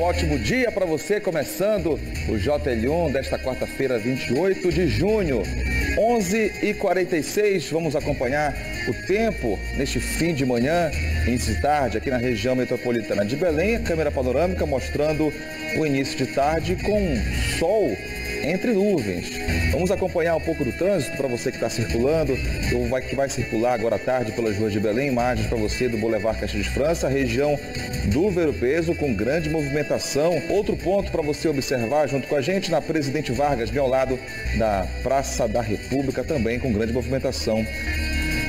ótimo dia para você, começando o JL1 desta quarta-feira, 28 de junho, 11h46. Vamos acompanhar o tempo neste fim de manhã, início de tarde, aqui na região metropolitana de Belém. A câmera panorâmica mostrando o início de tarde com sol entre nuvens. Vamos acompanhar um pouco do trânsito para você que está circulando, ou vai, que vai circular agora à tarde pelas ruas de Belém. Imagens para você do Boulevard Castilho de França, região do Vero Peso, com grande movimentação. Outro ponto para você observar junto com a gente na Presidente Vargas, bem ao lado da Praça da República, também com grande movimentação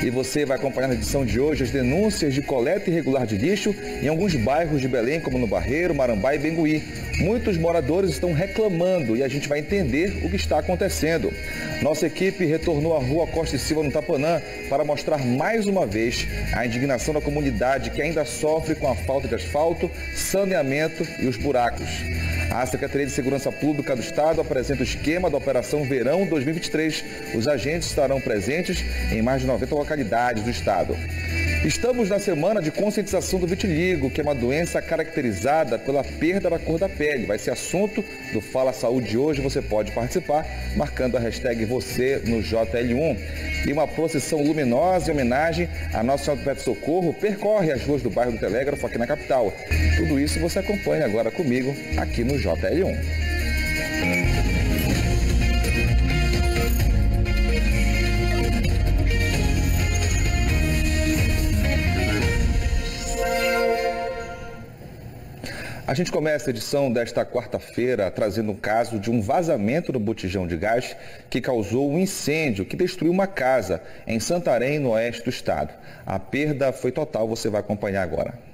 e você vai acompanhar na edição de hoje as denúncias de coleta irregular de lixo em alguns bairros de Belém, como no Barreiro, Marambá e Bengui. Muitos moradores estão reclamando e a gente vai entender o que está acontecendo. Nossa equipe retornou à rua Costa e Silva, no Tapanã, para mostrar mais uma vez a indignação da comunidade que ainda sofre com a falta de asfalto, saneamento e os buracos. A Secretaria de Segurança Pública do Estado apresenta o esquema da Operação Verão 2023. Os agentes estarão presentes em mais de 90 localidades do Estado. Estamos na semana de conscientização do vitiligo, que é uma doença caracterizada pela perda da cor da pele. Vai ser assunto do Fala Saúde hoje. Você pode participar marcando a hashtag você no JL1. E uma procissão luminosa em homenagem a Nossa Senhora do Pé Socorro percorre as ruas do bairro do Telégrafo aqui na capital. Tudo isso você acompanha agora comigo aqui no JL1. A gente começa a edição desta quarta-feira trazendo um caso de um vazamento no botijão de gás que causou um incêndio que destruiu uma casa em Santarém, no oeste do estado. A perda foi total, você vai acompanhar agora.